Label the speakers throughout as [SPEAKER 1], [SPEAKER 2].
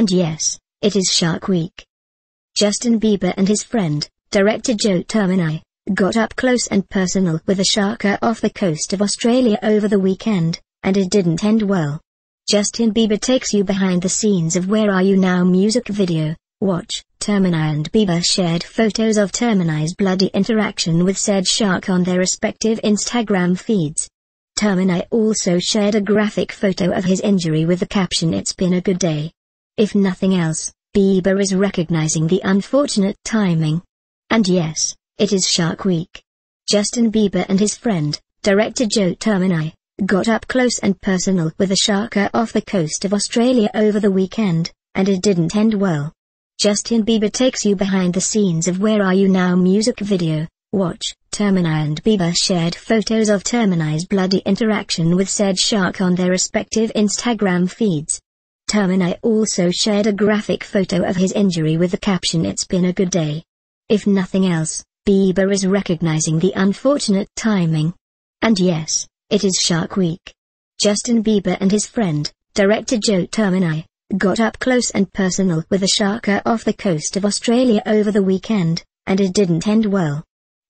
[SPEAKER 1] And yes, it is Shark Week. Justin Bieber and his friend, director Joe Termini, got up close and personal with a shark off the coast of Australia over the weekend, and it didn't end well. Justin Bieber takes you behind the scenes of Where Are You Now music video. Watch, Termini and Bieber shared photos of Termini's bloody interaction with said shark on their respective Instagram feeds. Termini also shared a graphic photo of his injury with the caption It's been a good day. If nothing else, Bieber is recognizing the unfortunate timing. And yes, it is Shark Week. Justin Bieber and his friend, director Joe Termini, got up close and personal with a shark off the coast of Australia over the weekend, and it didn't end well. Justin Bieber takes you behind the scenes of Where Are You Now music video. Watch, Termini and Bieber shared photos of Termini's bloody interaction with said shark on their respective Instagram feeds. Termini also shared a graphic photo of his injury with the caption It's been a good day. If nothing else, Bieber is recognizing the unfortunate timing. And yes, it is Shark Week. Justin Bieber and his friend, director Joe Termini, got up close and personal with a shark off the coast of Australia over the weekend, and it didn't end well.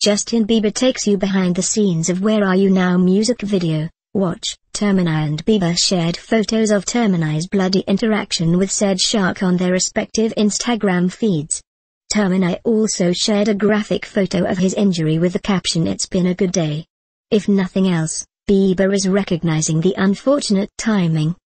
[SPEAKER 1] Justin Bieber takes you behind the scenes of Where Are You Now music video. Watch, Termini and Bieber shared photos of Termini's bloody interaction with said shark on their respective Instagram feeds. Termini also shared a graphic photo of his injury with the caption It's been a good day. If nothing else, Bieber is recognizing the unfortunate timing.